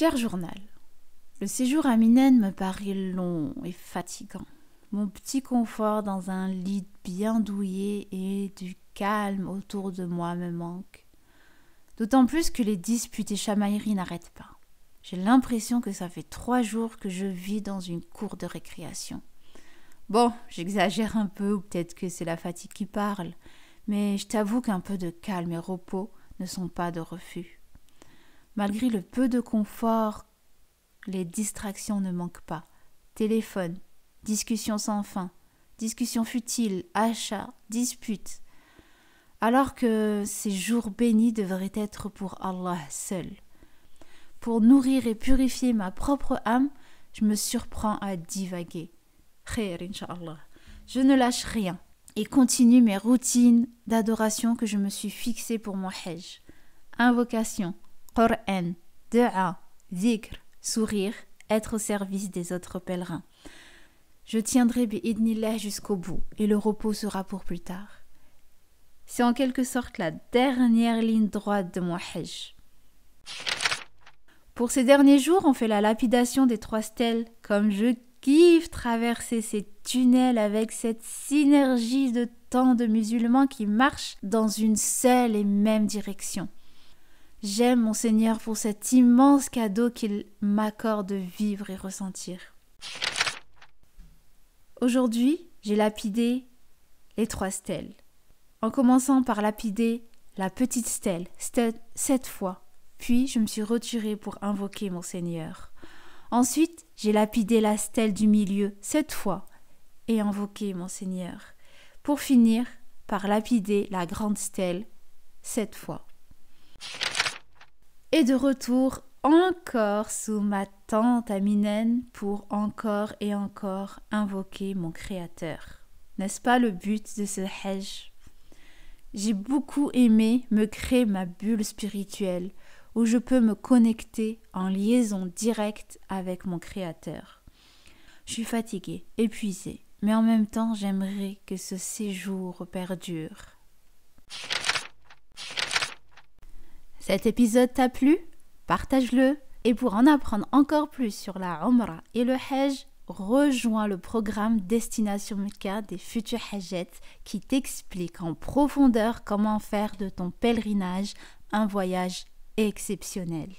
Cher journal, le séjour à Minen me paraît long et fatigant. Mon petit confort dans un lit bien douillet et du calme autour de moi me manque. D'autant plus que les disputes et chamailleries n'arrêtent pas. J'ai l'impression que ça fait trois jours que je vis dans une cour de récréation. Bon, j'exagère un peu, ou peut-être que c'est la fatigue qui parle, mais je t'avoue qu'un peu de calme et repos ne sont pas de refus. Malgré le peu de confort, les distractions ne manquent pas. Téléphone, discussions sans fin, discussions futiles, achats, disputes. Alors que ces jours bénis devraient être pour Allah seul. Pour nourrir et purifier ma propre âme, je me surprends à divaguer. Je ne lâche rien et continue mes routines d'adoration que je me suis fixées pour mon Hajj. Invocation, Qur'an, Dua, Zikr, sourire, être au service des autres pèlerins. Je tiendrai bi'idnillah jusqu'au bout et le repos sera pour plus tard. C'est en quelque sorte la dernière ligne droite de mon Hajj. Pour ces derniers jours, on fait la lapidation des trois stèles. Comme je kiffe traverser ces tunnels avec cette synergie de tant de musulmans qui marchent dans une seule et même direction. J'aime mon Seigneur pour cet immense cadeau qu'il m'accorde de vivre et ressentir. Aujourd'hui, j'ai lapidé les trois stèles, en commençant par lapider la petite stèle, sept fois, puis je me suis retirée pour invoquer mon Seigneur. Ensuite, j'ai lapidé la stèle du milieu sept fois et invoqué mon Seigneur, pour finir par lapider la grande stèle sept fois. De retour encore sous ma tente à pour encore et encore invoquer mon Créateur. N'est-ce pas le but de ce Hajj? J'ai beaucoup aimé me créer ma bulle spirituelle où je peux me connecter en liaison directe avec mon Créateur. Je suis fatiguée, épuisée, mais en même temps j'aimerais que ce séjour perdure. Cet épisode t'a plu? Partage-le et pour en apprendre encore plus sur la Umrah et le Hajj, rejoins le programme Destination Mecca des futurs Hajjettes qui t'explique en profondeur comment faire de ton pèlerinage un voyage exceptionnel.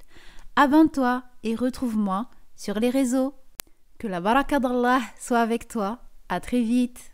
Abonne-toi et retrouve-moi sur les réseaux. Que la baraka d'Allah soit avec toi. À très vite.